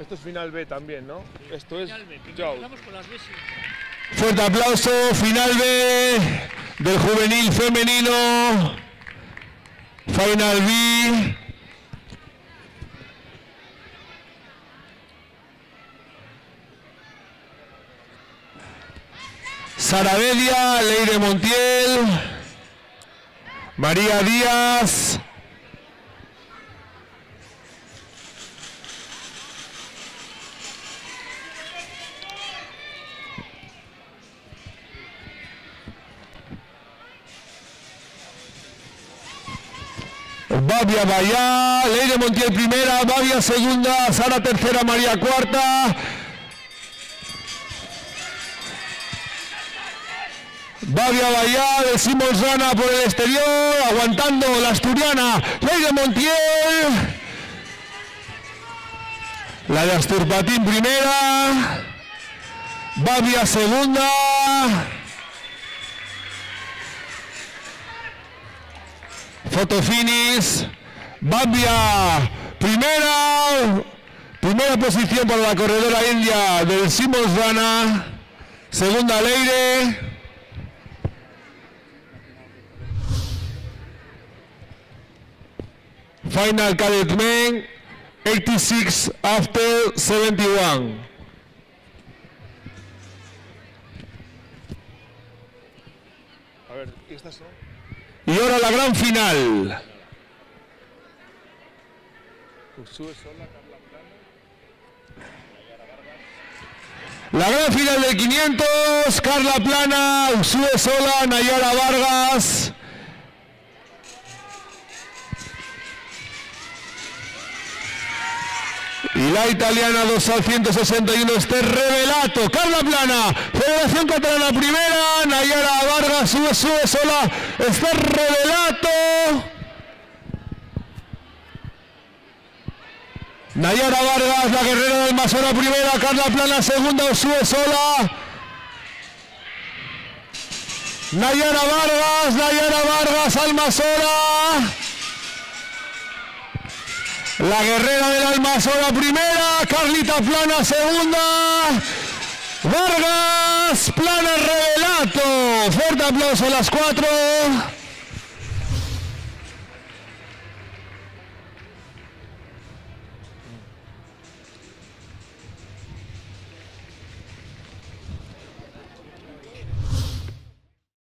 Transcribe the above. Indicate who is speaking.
Speaker 1: Esto es final B también, ¿no? Esto es
Speaker 2: Final B. Con las B, sí.
Speaker 3: Fuerte aplauso, final B del juvenil femenino. Final B. Sara Belia, Leire Montiel, María Díaz, Babia Bayá, Leire Montiel primera, Babia segunda, Sara tercera, María cuarta. Babia Bayá de Simón Rana por el exterior, aguantando la asturiana, Leire Montiel. La de Asturpatín primera, Babia segunda. Foto finish. Bambia, primera, primera posición para la corredora india del Simons Rana. Segunda Leire. Final cadet men, 86 after 71.
Speaker 1: A ver, ¿y estas son?
Speaker 3: Y ahora la gran final. La gran final de 500, Carla Plana, Usue Sola, Nayara Vargas. Y la italiana 2 al 161, este revelato. Carla Plana, Federación Catalana Primera, Nayara Vargas, Usue Sola, este revelato. Nayara Vargas, la guerrera del Masora primera, Carla Plana segunda, Usue sola. Nayara Vargas, Nayara Vargas, Almasora. La guerrera del Almasora primera, Carlita Plana segunda. Vargas, Plana Revelato. Fuerte aplauso a las cuatro.